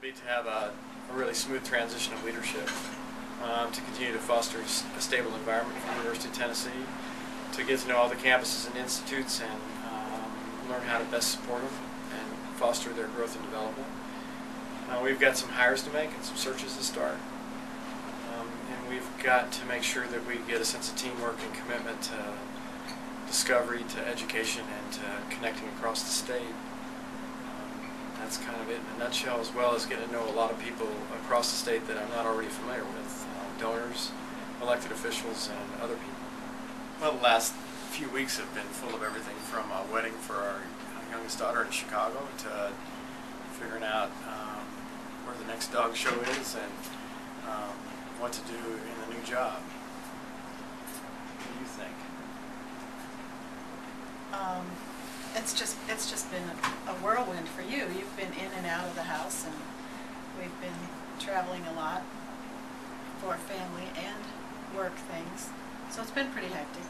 Would be to have a, a really smooth transition of leadership, um, to continue to foster a stable environment for the University of Tennessee, to get to know all the campuses and institutes and um, learn how to best support them and foster their growth and development. Uh, we've got some hires to make and some searches to start. Um, and we've got to make sure that we get a sense of teamwork and commitment to discovery, to education, and to connecting across the state. That's kind of it in a nutshell, as well as getting to know a lot of people across the state that I'm not already familiar with uh, donors, elected officials, and other people. Well, the last few weeks have been full of everything from a wedding for our youngest daughter in Chicago to figuring out um, where the next dog show is and um, what to do in the new job. What do you think? Um, it's just, it's just been a whirlwind for you. You've been in and out of the house and we've been traveling a lot for family and work things. So it's been pretty hectic.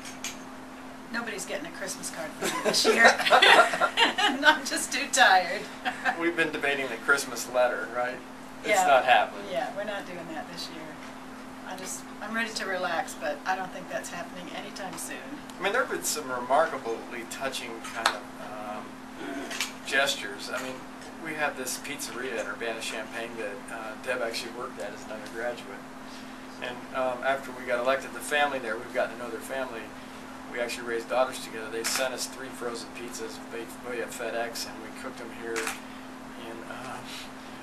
Nobody's getting a Christmas card me this year. And I'm just too tired. We've been debating the Christmas letter, right? It's Yeah. not happening. Yeah, we're not doing that this year. I just, I'm ready to relax, but I don't think that's happening anytime soon. I mean, there have been some remarkably touching kind of um, gestures. I mean, we have this pizzeria in Urbana-Champaign that uh, Deb actually worked at as an undergraduate. And um, after we got elected, the family there, we've gotten to know their family. We actually raised daughters together. They sent us three frozen pizzas via FedEx, and we cooked them here in uh,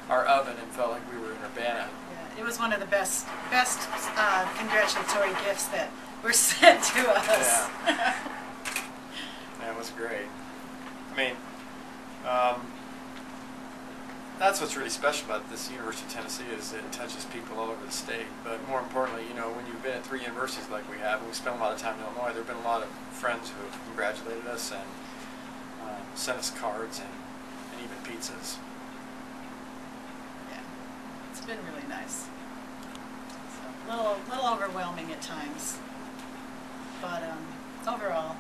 our oven and felt like we were in Urbana. Yeah, It was one of the best, best uh, congratulatory gifts that were sent to us. Yeah, it was great. I mean, um, that's what's really special about this University of Tennessee is it touches people all over the state. But more importantly, you know, when you've been at three universities like we have, and we spent a lot of time in Illinois, there have been a lot of friends who have congratulated us and um, sent us cards and, and even pizzas. Yeah, It's been really nice. A little, little overwhelming at times, but um, overall.